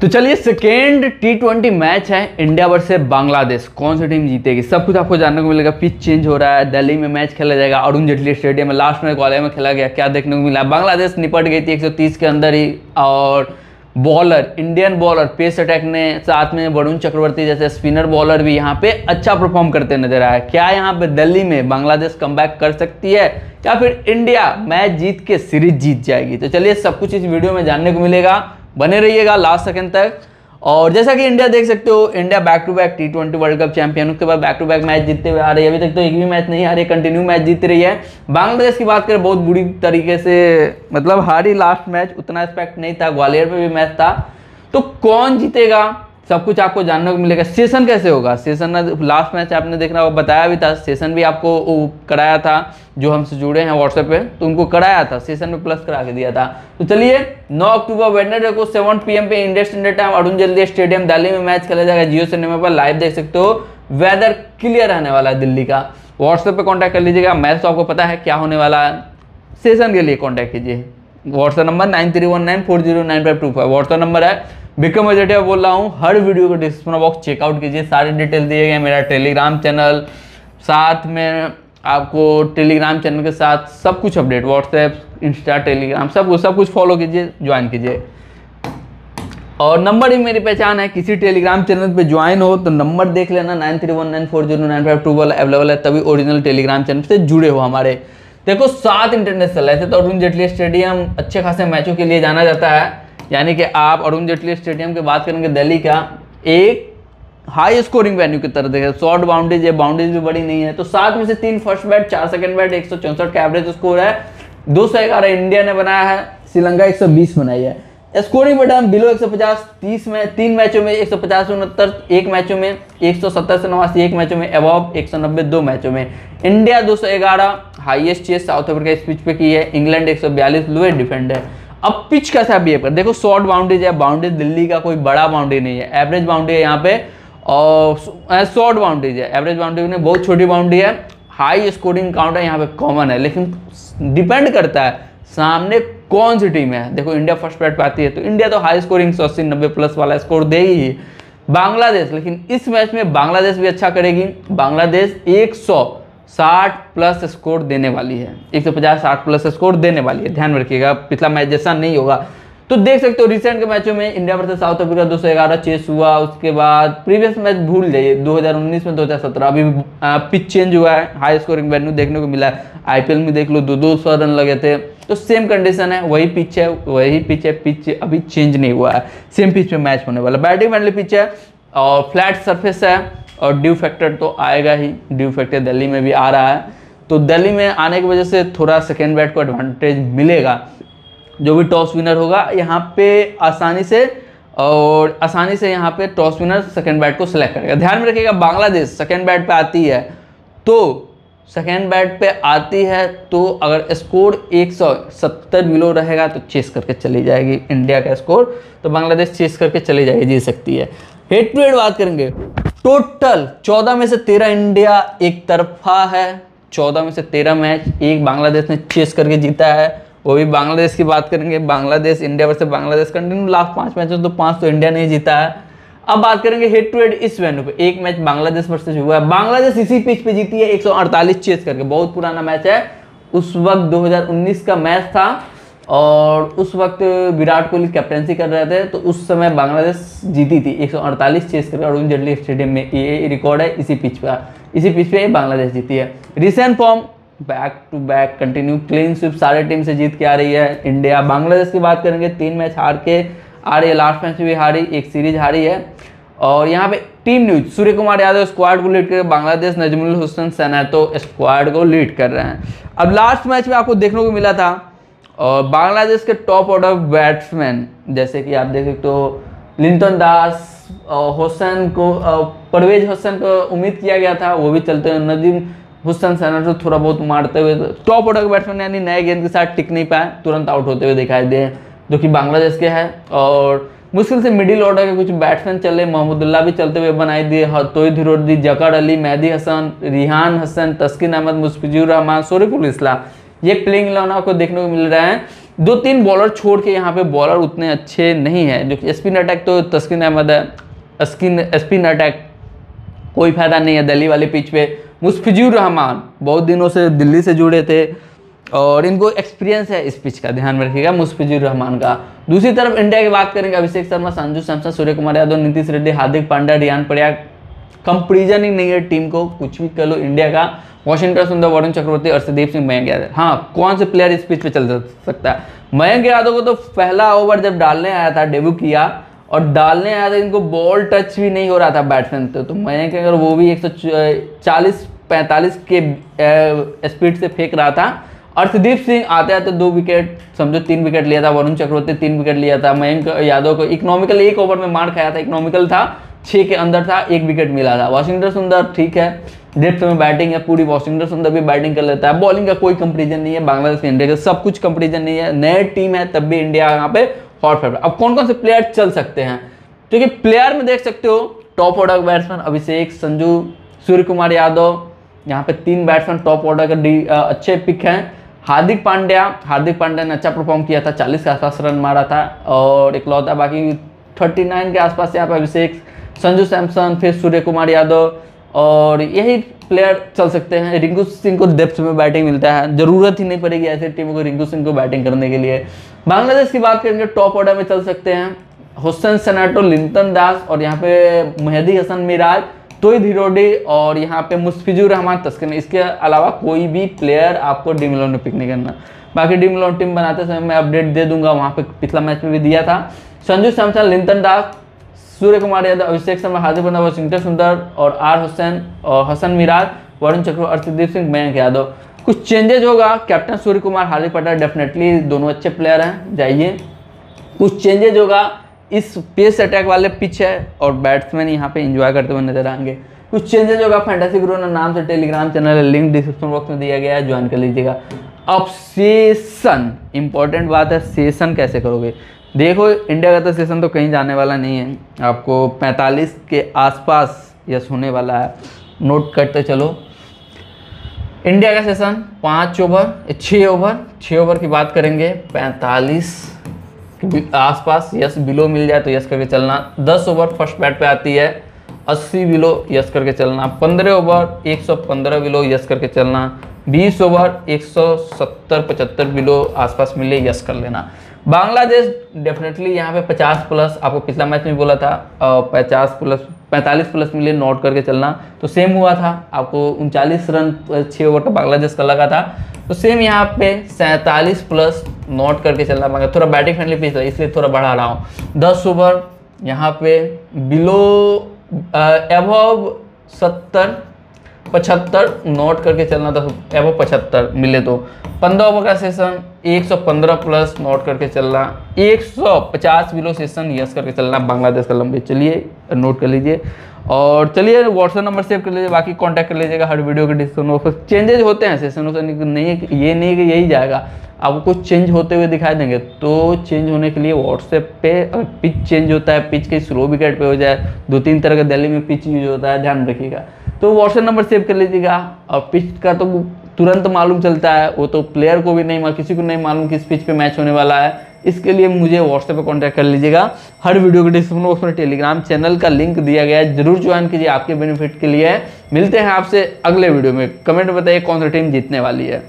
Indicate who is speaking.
Speaker 1: तो चलिए second T twenty match है इंडिया वर्सेस बांग्लादेश कौन सी टीम जीतेगी? सब कुछ आपको जानने को मिलेगा। पिच चेंज हो रहा है, दिल्ली में मैच खेला जाएगा, अरुण जेटली स्टेडियम में लास्ट में ग्वालियर में खेला गया। क्या देखने को मिला? बांग्लादेश निपट गई थी 130 के अंदर ही, और bowler Indian bowler pace attack ने साथ में वरुण चक्रवर्ती जैसे स्पिनर बॉलर भी यहाँ पे अच्छा परफॉर्म करते नज़र आया क्या यहाँ पे दिल्ली में बांग्लादेश कम कर सकती है, या फिर इंडिया मैच जीत के सीरीज़ जीत जाएगी? तो चलिए सब कुछ इस वीडियो में जानने को मिलेगा। बने रहिएगा लास्ट सेकेंड तक। और जैसा कि इंडिया देख सकते हो India back to back T twenty world cup champion उसके बाद बैक टू बैक मैच जीतते हुए आ रही है। अभी तक तो एक भी मैच नहीं आ रही कंटिन्यू मैच जीत रही है। बांग्लादेश की बात करें, बहुत बुरी तरीके से मतलब हारी लास्ट मैच उतना एक्सपेक्ट नहीं था। ग्वालियर पर भी मैच था। तो कौन जीतेगा? सब कुछ आपको जानने को मिलेगा। सेशन कैसे होगा? सेशन लास्ट मैच आपने देखना, वो बताया भी था। सेशन भी आपको कराया था, जो हमसे जुड़े हैं व्हाट्सएप पे तो उनको कराया था। सेशन में प्लस करा के दिया था। तो चलिए 9 अक्टूबर वेडनेसडे को 7 पीएम पे इंडिया स्टैंडर्ड टाइम अरुण जल्दी स्टेडियम दिल्ली में मैच खेला जाएगा। जियो सिनेमा पर लाइव देख सकते हो। वेदर क्लियर रहने वाला है दिल्ली का। व्हाट्सएप पर कॉन्टैक्ट कर लीजिएगा। मैच तो आपको पता है क्या होने वाला है। सेशन के लिए कॉन्टैक्ट कीजिए। WhatsApp number nine three one nine four zero nine five two five WhatsApp number है विक्रम अजटिया बोल रहा हूँ, हर वीडियो को डिस्क्रिप्शन बॉक्स चेकआउट कीजिए, सारे डिटेल दिए गए मेरा टेलीग्राम चैनल साथ में आपको टेलीग्राम चैनल के साथ सब कुछ अपडेट व्हाट्सएप इंस्टा टेलीग्राम सब कुछ सब कुछ फॉलो कीजिए ज्वाइन कीजिए। और नंबर ही मेरी पहचान है, किसी टेलीग्राम चैनल पे ज्वाइन हो तो नंबर देख लेना nine three one nine four zero nine five two वाला अवेलेबल है, तभी ओरिजिनल टेलीग्राम चैनल से जुड़े हो हमारे। देखो, सात इंटरनेशनल ऐसे तो अरुण जेटली स्टेडियम अच्छे खासे मैचों के लिए जाना जाता है। यानी कि आप अरुण जेटली स्टेडियम की बात करेंगे, दिल्ली का, एक हाई स्कोरिंग वेन्यू की तरह देखें। शॉर्ट बाउंड्रीज है बाउंड्रीज भी बड़ी नहीं है। तो सात में से तीन फ़र्स्ट बैट चार सेकंड बैट एक का एवरेज स्कोर है। दो सौ इंडिया ने बनाया है, श्रीलंका एक सौ बीस बनाई है। स्कोरिंग बटन बिलो 150 30 में, तीन मैचों में 150 पचास उनहत्तर, एक मैचों में 170 से नवासी एक मैचों में अबव 190 दो मैचों में। India 211 highest chase South Africa इस पिच पे की है। इंग्लैंड 142 लोएस्ट डिफेंड है। अब पिच कैसा बिहेव कर देखो शॉर्ट बाउंड्रीज है बाउंड्री दिल्ली का कोई बड़ा बाउंड्री नहीं है। एवरेज बाउंड्री है यहाँ पे, और शॉर्ट बाउंड्रीज है। एवरेज बाउंड्री नहीं बहुत छोटी बाउंड्री है। हाई स्कोरिंग काउंट है, यहाँ पे कॉमन है। लेकिन डिपेंड करता है सामने कौन सी टीम है। देखो इंडिया फ़र्स्ट बैट पे आती है तो इंडिया तो हाई स्कोरिंग सौ अस्सी, नब्बे प्लस वाला स्कोर देगी बांग्लादेश, लेकिन इस मैच में बांग्लादेश भी अच्छा करेगी। बांग्लादेश 160 प्लस स्कोर देने वाली है। 150 60 प्लस स्कोर देने वाली है। ध्यान रखिएगा, पिछला मैच जैसा नहीं होगा। तो देख सकते हो रिसेंट के मैचों में India versus South Africa 211 chase हुआ, उसके बाद प्रीवियस मैच भूल जाइए 2019 में 2017 अभी पिच चेंज हुआ है हाई स्कोरिंग वेन्यू देखने को मिला है। आईपीएल में देख लो, दो दो सौ रन लगे थे। तो सेम कंडीशन है, वही पिच है, वही पिच है पिच अभी चेंज नहीं हुआ है। सेम पिच में मैच होने वाला बैटिंग फ्रेंडली पिच है और फ्लैट सर्फेस है। और ड्यू फैक्टर तो आएगा ही ड्यू फैक्टर दिल्ली में भी आ रहा है। तो दिल्ली में आने की वजह से थोड़ा सेकेंड बैट को एडवांटेज मिलेगा। जो भी टॉस विनर होगा, यहाँ पे आसानी से और आसानी से यहाँ पे टॉस विनर सेकेंड बैट को सिलेक्ट करेगा। ध्यान में रखिएगा, बांग्लादेश सेकेंड बैट पे आती है तो सेकेंड बैट पे आती है तो अगर स्कोर 170 बिलो रहेगा तो चेस करके चली जाएगी। इंडिया का स्कोर तो बांग्लादेश चेस करके चली जाएगी, जीत सकती है। हेड टू हेड बात करेंगे। टोटल 14 में से 13 इंडिया एक तरफा है। 14 में से 13 मैच, एक बांग्लादेश ने चेस करके जीता है। वो भी बांग्लादेश की बात करेंगे। Bangladesh, India versus Bangladesh continue last पाँच मैच तो पाँच तो इंडिया ने जीता है। अब बात करेंगे हेड टू हेड इस वेन्यू पे। एक मैच बांग्लादेश वर्सेस हुआ है। बांग्लादेश इसी पिच पे जीती है। 148 चेस करके। बहुत पुराना मैच है। उस वक्त 2019 का मैच था। और उस वक्त विराट कोहली कैप्टनसी कर रहे थे तो उस समय बांग्लादेश जीती थी। 148 चेस करके अरुण जेटली स्टेडियम में ये रिकॉर्ड है। इसी पिच पर इसी पिच पे बांग्लादेश जीती है। Recent form back to back continue clean sweep सारे टीम से जीत के आ रही है इंडिया बांग्लादेश की बात करेंगे, तीन मैच हार के आ रही है। लास्ट मैच भी हारी, एक सीरीज़ हारी है। और यहाँ पे team news Surya Kumar Yadav squad को लीड कर बांग्लादेश, नजमुल हुसैन सैनातो स्क्वाड को लीड कर रहे हैं। अब लास्ट मैच में आपको देखने को मिला था और बांग्लादेश के टॉप ऑर्डर बैट्समैन जैसे कि आप देख सकते हो लिंटन दास हुसैन को परवेज हुसैन को उम्मीद किया गया था, वो भी चलते हुए नदीम हुसैन सैनाटो थोड़ा बहुत मारते हुए टॉप ऑर्डर के बैट्समैन यानी नए गेंद के साथ टिक नहीं पाए, तुरंत आउट होते हुए दिखाई दे, जो कि बांग्लादेश के हैं। और मुश्किल से मिडिल ऑर्डर के कुछ बैट्समैन चले मोहम्मदुल्ला भी चलते हुए बनाई दिए तोई धिरोदी जकर अली, मेहदी हसन, रिहान हसन, तस्किन अहमद, मुस्फिजुर रहमान सोरिकुल इस्लाम। ये प्लेइंग इलेवन आपको देखने को मिल रहा है। दो तीन बॉलर छोड़ के यहाँ पे बॉलर उतने अच्छे नहीं है, जो स्पिन अटैक तो तस्किन अहमद है। स्किन स्पिन अटैक कोई फ़ायदा नहीं है दिल्ली वाले पिच पे। मुस्फिजुर रहमान बहुत दिनों से दिल्ली से जुड़े थे और इनको एक्सपीरियंस है इस पिच का, ध्यान में रखिएगा मुस्फिजुर रहमान का। दूसरी तरफ़ इंडिया की बात करेंगे, अभिषेक शर्मा, संजू सैमसन सूर्य कुमार यादव, नीतीश रेड्डी, हार्दिक पांड्या, रियान पड़िया कंपेरिजन ही नहीं है टीम को कुछ भी कर लो इंडिया का। वॉशिंगटन सुंदर वरुण चक्रवर्ती और सिंह मयंक यादव। हाँ कौन से प्लेयर इस पिच पे चल सकता है? मयंक यादव को तो पहला ओवर जब डालने आया था डेब्यू किया और डालने आया था इनको बॉल टच भी नहीं हो रहा था बैट्समैन तो, तो मयंक अगर वो भी एक सौ चालीस पैंतालीस के स्पीड से फेंक रहा था अर्शदीप सिंह आते आते दो विकेट समझो तीन विकेट लिया था वरुण चक्रवर्ती तीन विकेट लिया था मयंक यादव को इकोनॉमिकल एक ओवर में मार खाया था इकोनॉमिकल था छः के अंदर था, एक विकेट मिला था। वॉशिंगटन सुंदर, ठीक है। डेप्थ में बैटिंग है पूरी। वॉशिंगटन सुंदर भी बैटिंग कर लेता है। बॉलिंग का कोई कंपेरिजन नहीं है। बांग्लादेश इंडिया का सब कुछ कंपेरिजन नहीं है। नए टीम है, तब भी इंडिया यहाँ पे हॉट फेवरेट अब कौन कौन से प्लेयर चल सकते हैं? क्योंकि प्लेयर में देख सकते हो टॉप ऑर्डर का बैट्समैन अभिषेक, संजू सूर्य कुमार यादव। यहाँ पे तीन बैट्समैन टॉप ऑर्डर का अच्छे पिक हैं। हार्दिक पांड्या हार्दिक पांड्या ने अच्छा परफॉर्म किया था। 40 के आसपास रन मारा था। और एक लौता बाकी 39 के आसपास यहाँ पे अभिषेक संजू सैमसन, फिर सूर्य कुमार यादव और यही प्लेयर चल सकते हैं। रिंकू सिंह को डेप्थ में बैटिंग मिलता है। ज़रूरत ही नहीं पड़ेगी ऐसे टीमों को रिंकू सिंह को बैटिंग करने के लिए। बांग्लादेश की बात करेंगे टॉप ऑर्डर में चल सकते हैं हुसैन सनाटो लिंटन दास और यहाँ पे मेहदी हसन मिराज तो धीरोडी और यहाँ पे मुस्फिजुर रहमान तस्करी। इसके अलावा कोई भी प्लेयर आपको डी मिलोन में पिक नहीं करना। बाकी डी मिलोन टीम बनाते समय मैं अपडेट दे दूँगा। वहाँ पे पिछला मैच में भी दिया था। संजू सैमसन लिंटन दास सूर्य कुमार यादव, अभिषेक शर्मा, हार्दिक पांड्या वॉशिंगटन सुंदर और आर हुसैन और हसन मिराज, वरुण चक्र अर्षदीप सिंह, मयंक यादव। कुछ चेंजेज होगा। कैप्टन सूर्य कुमार हार्दिक पटेल डेफिनेटली दोनों अच्छे प्लेयर हैं। जाइए। कुछ चेंजेज होगा। इस पेस अटैक वाले पिच है और बैट्समैन यहाँ पे एंजॉय करते हुए नज़र आएँगे। कुछ चेंजेज होगा। फैंटासी ग्रो नाम से Telegram channel link description box में दिया गया है। ज्वाइन कर लीजिएगा। अब सेशन इंपॉर्टेंट बात है सेशन कैसे करोगे? देखो इंडिया का तो सेशन तो कहीं जाने वाला नहीं है। आपको 45 के आसपास यस होने वाला है। नोट करते चलो। इंडिया का सेशन पाँच ओवर छः ओवर छः ओवर की बात करेंगे। पैंतालीस आसपास यस बिलो मिल जाए तो यस करके चलना। दस ओवर फ़र्स्ट बैट पे आती है। अस्सी बिलो यस करके चलना। पंद्रह ओवर एक सौ पंद्रह बिलो यस करके चलना। बीस ओवर एक सौ सत्तर पचहत्तर बिलो आसपास मिले यस कर लेना। बांग्लादेश डेफिनेटली यहाँ पे पचास प्लस आपको पिछला मैच में बोला था पचास प्लस पैंतालीस प्लस मिले नोट करके चलना। तो सेम हुआ था, आपको उनचालीस रन छः ओवर का बांग्लादेश का लगा था। तो सेम यहाँ पे सैंतालीस प्लस नोट करके चलना पाएँगे थोड़ा बैटिंग फ्रेंडली पिच था, इसलिए थोड़ा बढ़ा रहा हूँ। दस ओवर यहाँ पे बिलो एबव सत्तर पचहत्तर नोट करके चलना था एबव पचहत्तर मिले तो। पंद्रह ओवर का सेशन 115 प्लस नोट करके चलना 150 बिलो सेशन यस करके चलना, बांग्लादेश का लंबे। चलिए नोट कर लीजिए। और चलिए व्हाट्सएप नंबर सेव कर लीजिए, बाकी कांटेक्ट कर लीजिएगा, हर वीडियो के डिस्क्रिप्शन बॉक्स चेंजेज होते हैं सेशन नहीं ये नहीं कि यही जाएगा। आपको कुछ चेंज होते हुए दिखाई देंगे तो चेंज होने के लिए व्हाट्सएप पे पिच चेंज होता है पिच के स्लो विकेट पे हो जाए दो तीन तरह का दिल्ली में पिच यूज़ होता है, ध्यान रखिएगा। तो व्हाट्सएप नंबर सेव कर लीजिएगा। और पिच का तो तुरंत मालूम चलता है। वो तो प्लेयर को भी नहीं किसी को नहीं मालूम किस पिच पे मैच होने वाला है। इसके लिए मुझे व्हाट्सएप पर कॉन्टैक्ट कर लीजिएगा। हर वीडियो के डिस्क्रिप्शन बॉक्स में टेलीग्राम चैनल का लिंक दिया गया है। ज़रूर ज्वाइन कीजिए आपके बेनिफिट के लिए। मिलते हैं आपसे अगले वीडियो में। कमेंट बताइए कौन सा टीम जीतने वाली है।